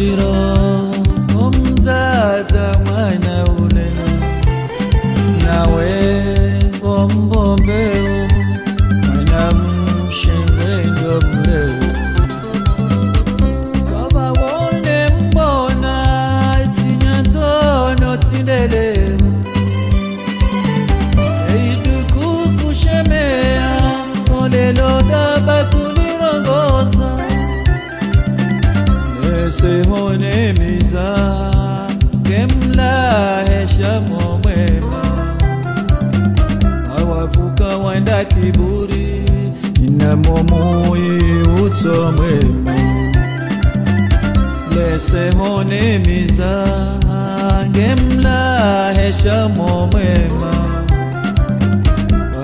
zero inamomoyi utso mwema lesehone miza ngemla heshamo mwema.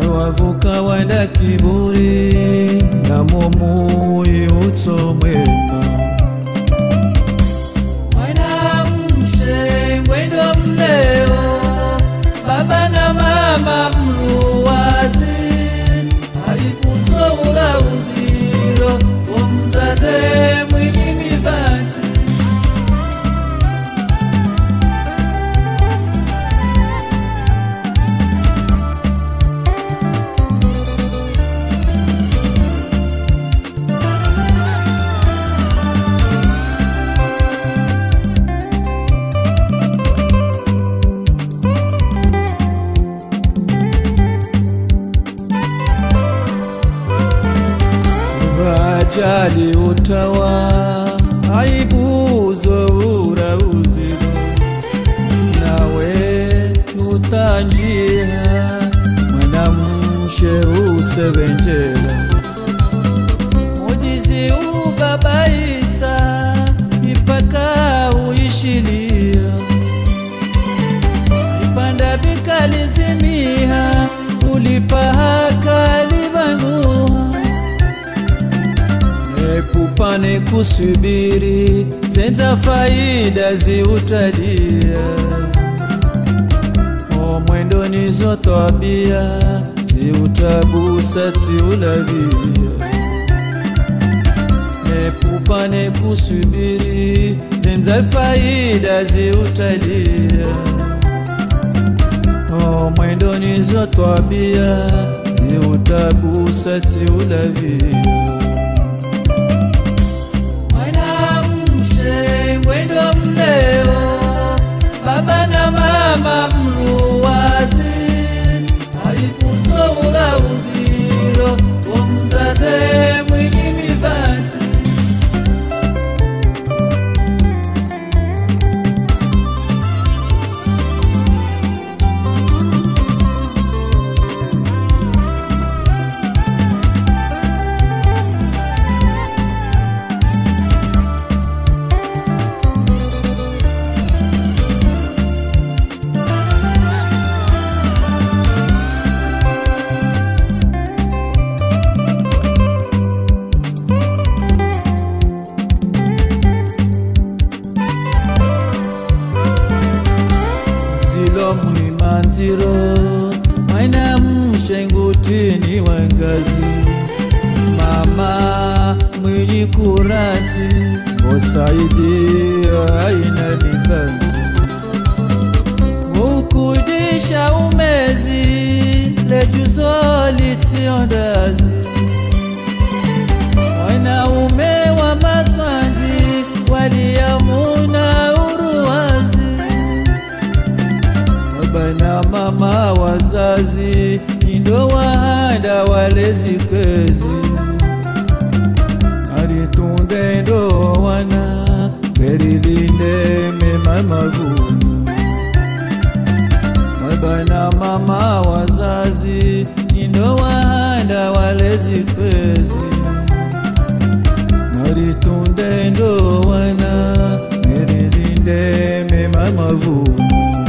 Awavuka wanda kiburi namomoyi utso mwema. Mwanamshe ngwendo mleo baba na mama mruwazi Ajali utawa aibuzo ura uziro nawe utanjia mwanamshe usevenjela kusubiri zenza faida ziutadia omwendo nizo twabia ziutabusa ziulavia epupane kusubiri zenza faida ziutadia omwendo nizo twabia ziutabusa ziulavia mwimanziro mwaina mshengutini wangazi. Mama mwinyi kurati osaidia aina mikanzi lezi kwezi alitunde ndowana berilinde mema magumu mabana mama wazazi indowanda walezi kwezi nalitunde ndowana berilinde mema magumu